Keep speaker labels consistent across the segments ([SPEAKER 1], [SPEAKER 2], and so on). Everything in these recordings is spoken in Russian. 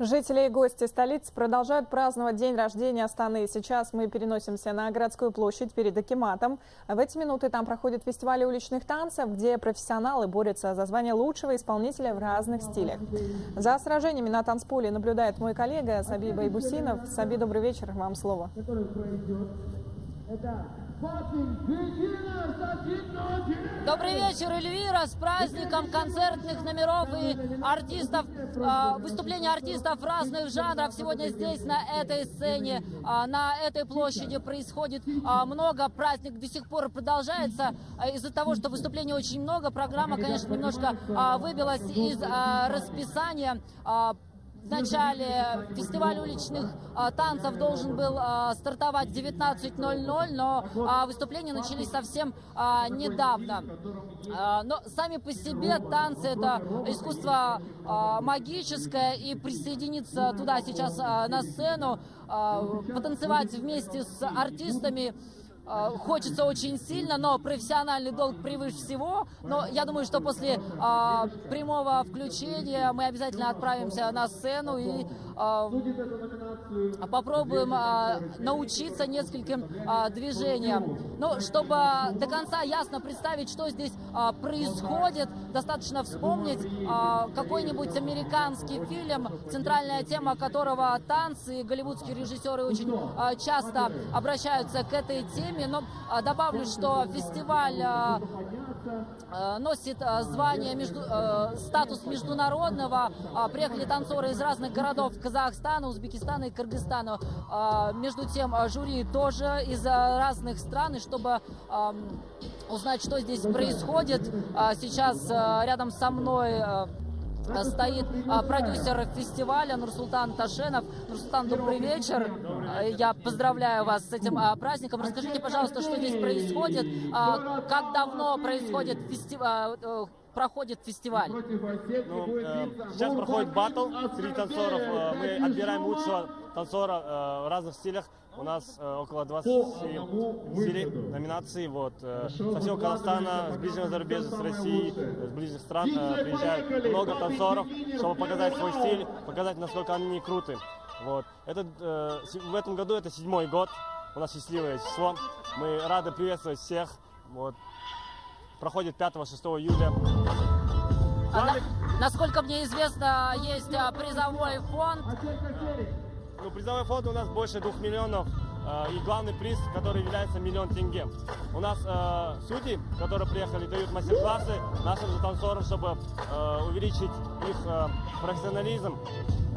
[SPEAKER 1] Жители и гости столицы продолжают праздновать день рождения Астаны. Сейчас мы переносимся на городскую площадь перед Акиматом. В эти минуты там проходит фестиваль уличных танцев, где профессионалы борются за звание лучшего исполнителя в разных стилях. За сражениями на танцполе наблюдает мой коллега Саби Байбусинов. Саби, добрый вечер, вам слово.
[SPEAKER 2] Добрый вечер, Эльвира, с праздником концертных номеров и артистов, э, выступления артистов разных жанров. Сегодня здесь, на этой сцене, э, на этой площади происходит э, много. Праздник до сих пор продолжается. Из-за того, что выступлений очень много, программа, конечно, немножко выбилась из расписания. В начале фестиваль уличных а, танцев должен был а, стартовать в 19.00, но а, выступления начались совсем недавно. Но сами по себе танцы это искусство магическое, и присоединиться туда сейчас на сцену, потанцевать вместе с артистами хочется очень сильно, но профессиональный долг превыше всего. Но я думаю, что после а, прямого включения мы обязательно отправимся на сцену и а, попробуем а, научиться нескольким а, движениям. Но чтобы до конца ясно представить, что здесь а, происходит, достаточно вспомнить а, какой-нибудь американский фильм, центральная тема которого танцы. Голливудские режиссеры очень а, часто обращаются к этой теме теме, но а, добавлю, что фестиваль а, а, носит звание, между, статус международного. Приехали танцоры из разных городов Казахстана, Узбекистана и Кыргызстана. Между тем, жюри тоже из разных стран, и чтобы узнать, что здесь происходит, сейчас рядом со мной стоит а, продюсер фестиваля Нурсултан Ташенов. Нурсултан, добрый вечер. Э, я поздравляю вас с этим а, праздником. Расскажите, пожалуйста, что здесь происходит, а, как давно происходит фестиваль э, проходит фестиваль? Ну,
[SPEAKER 3] э, сейчас проходит батл среди танцоров. Мы отбираем лучшего танцора э, в разных стилях. У нас э, около 20 стилей номинаций. Вот, э, со всего Казахстана, с ближнего зарубежья, с России, с ближних стран приезжают много танцоров, чтобы показать свой стиль, показать, насколько они круты. Вот. Это, э, в этом году это седьмой год. У нас счастливое число. Мы рады приветствовать всех. Вот проходит 5-6 июля.
[SPEAKER 2] А на, насколько мне известно, есть а, призовой фонд.
[SPEAKER 3] Ну, призовой фонд у нас больше двух миллионов. Э, и главный приз, который является миллион тенге. У нас э, судьи, которые приехали, дают мастер-классы нашим танцорам, чтобы э, увеличить их э, профессионализм,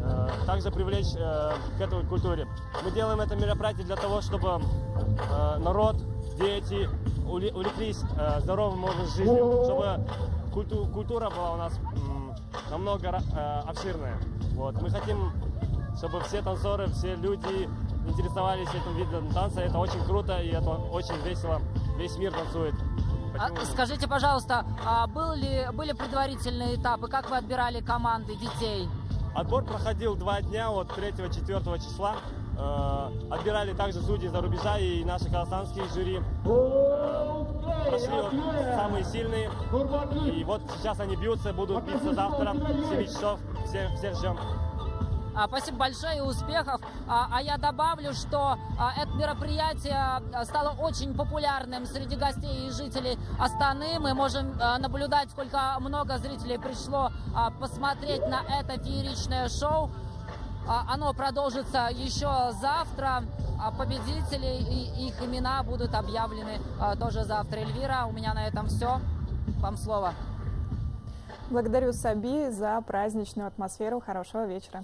[SPEAKER 3] э, также привлечь э, к этой культуре. Мы делаем это мероприятие для того, чтобы э, народ, дети, увлеклись э, здоровым образом жизни, чтобы культу, культура была у нас намного э, обширная. Вот. Мы хотим, чтобы все танцоры, все люди интересовались этим видом танца. Это очень круто и это очень весело. Весь мир танцует.
[SPEAKER 2] А, скажите, пожалуйста, а был ли, были предварительные этапы? Как вы отбирали команды детей?
[SPEAKER 3] Отбор проходил два дня, от 3-4 числа. Э, отбирали также судьи за рубежа и наши казахстанские жюри. Э, прошли вот самые сильные. И вот сейчас они бьются, будут биться завтра в 7 часов. Всех, всех ждем.
[SPEAKER 2] А, спасибо большое и успехов. А, а я добавлю, что а, это мероприятие стало очень популярным среди гостей и жителей Астаны. Мы можем наблюдать, сколько много зрителей пришло посмотреть на это фееричное шоу. Оно продолжится еще завтра. Победители и их имена будут объявлены тоже завтра. Эльвира, у меня на этом все. Вам слово.
[SPEAKER 1] Благодарю Саби за праздничную атмосферу. Хорошего вечера.